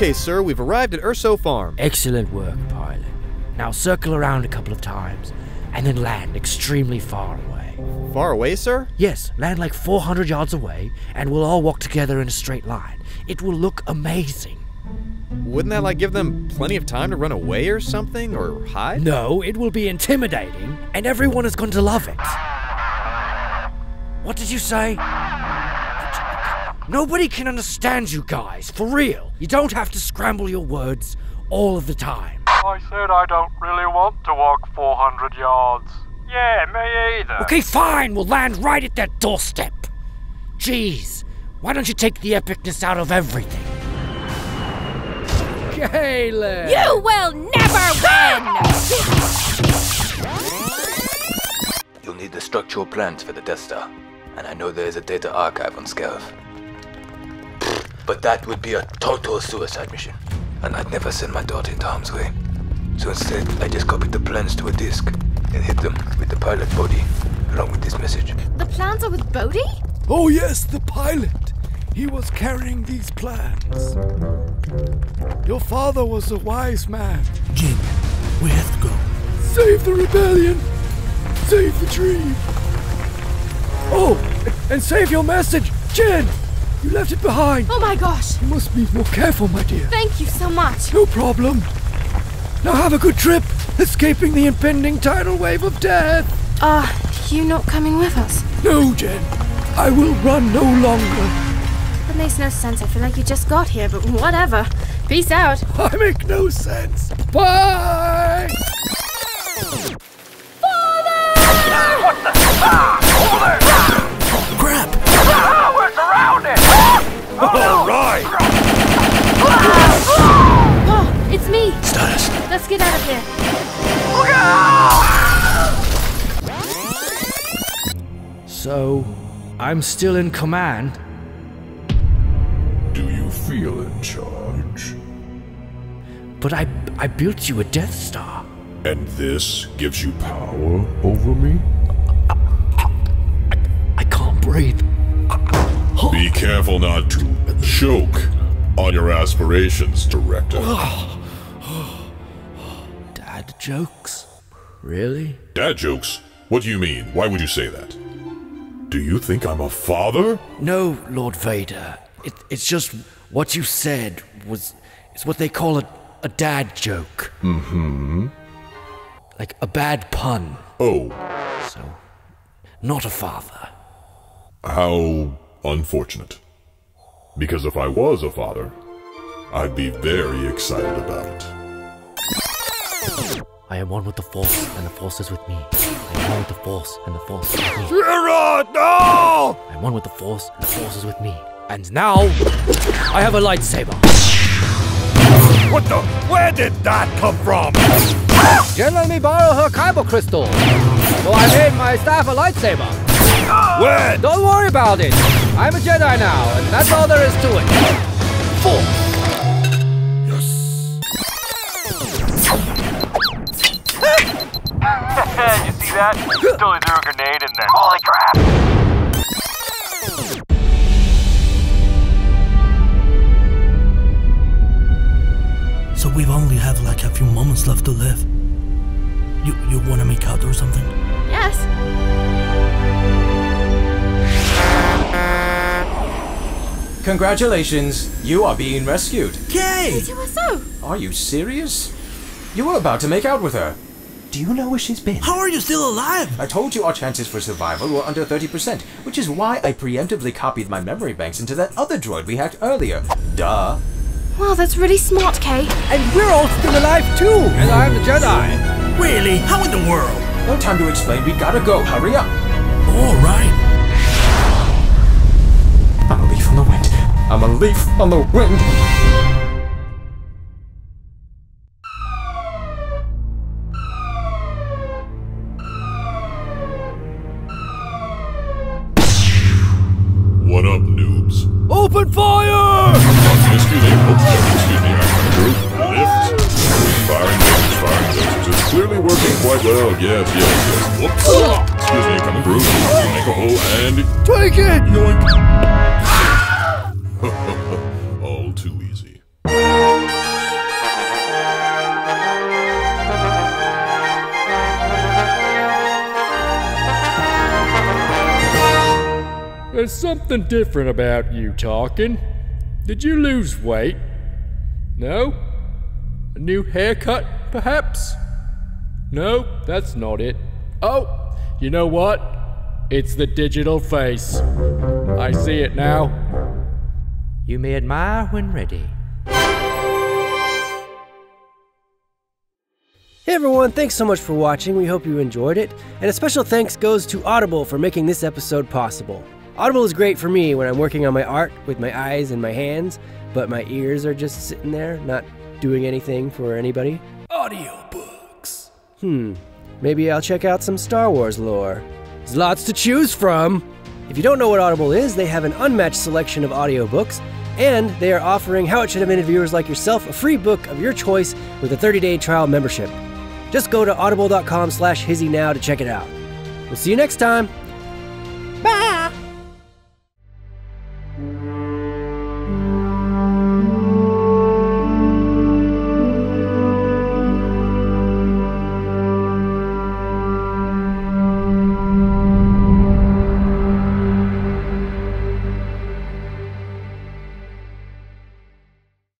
Okay, sir, we've arrived at Erso Farm. Excellent work, pilot. Now circle around a couple of times and then land extremely far away. Far away, sir? Yes, land like 400 yards away and we'll all walk together in a straight line. It will look amazing. Wouldn't that like give them plenty of time to run away or something or hide? No, it will be intimidating and everyone is going to love it. What did you say? Nobody can understand you guys, for real. You don't have to scramble your words all of the time. I said I don't really want to walk 400 yards. Yeah, me either. Okay, fine, we'll land right at that doorstep. Jeez, why don't you take the epicness out of everything? Galen! You will never win! You'll need the structural plans for the Death Star, and I know there is a data archive on Scarif. But that would be a total suicide mission, and I'd never send my daughter into harm's way. So instead, I just copied the plans to a disk and hit them with the pilot Bodhi, along with this message. The plans are with Bodhi? Oh, yes, the pilot. He was carrying these plans. Your father was a wise man. Jyn, we have to go. Save the rebellion! Save the tree! Oh, and save your message! Jyn! You left it behind! Oh my gosh! You must be more careful, my dear. Thank you so much. No problem. Now have a good trip, escaping the impending tidal wave of death. Uh, you not coming with us? No, Jyn. I will run no longer. That makes no sense. I feel like you just got here, but whatever. Peace out. I make no sense. Bye! So, I'm still in command. Do you feel in charge? But I I built you a Death Star. And this gives you power over me? I can't breathe. Be careful not to choke on your aspirations, Director. Dad jokes? Really? Dad jokes? What do you mean? Why would you say that? Do you think I'm a father? No, Lord Vader. It, it's just what you said was it's what they call a, a dad joke. Mm-hmm. Like a bad pun. Oh, So not a father. how unfortunate. Because if I was a father, I'd be very excited about it. I am one with the Force, and the Force is with me. I am one with the Force, and the Force is with me. Chirrut, no! I am one with the Force, and the Force is with me. And now, I have a lightsaber. What the? Where did that come from? Jyn let me borrow her kyber crystal. So I made my staff a lightsaber. When? Don't worry about it. I'm a Jedi now, and that's all there is to it. you see that? Totally threw a grenade in there. Holy crap! So we've only have like a few moments left to live. You you wanna make out or something? Yes. Congratulations, you are being rescued. Yay! To us so. Are you serious? You were about to make out with her. Do you know where she's been? How are you still alive? I told you our chances for survival were under 30%, which is why I preemptively copied my memory banks into that other droid we hacked earlier. Duh. Wow, that's really smart, Kay. And we're all still alive too, and I'm the Jedi. Really? How in the world? No time to explain, we gotta go. Hurry up. Alright. I'm a leaf on the wind. I'm a leaf on the wind. quite well. Yes, yes, yes. Whoops. Excuse me, coming through. You make a hole and... Take it! Yoink! All too easy. There's something different about you talking. Did you lose weight? No? A new haircut, perhaps? No, that's not it. Oh, you know what? It's the digital face. I see it now. You may admire when ready. Hey everyone, thanks so much for watching. We hope you enjoyed it. And a special thanks goes to Audible for making this episode possible. Audible is great for me when I'm working on my art with my eyes and my hands, but my ears are just sitting there, not doing anything for anybody. Audiobooks. Hmm, maybe I'll check out some Star Wars lore. There's lots to choose from. If you don't know what Audible is, they have an unmatched selection of audiobooks, and they are offering How It Should Have Been viewers like yourself a free book of your choice with a 30-day trial membership. Just go to audible.com slash hishe now to check it out. We'll see you next time.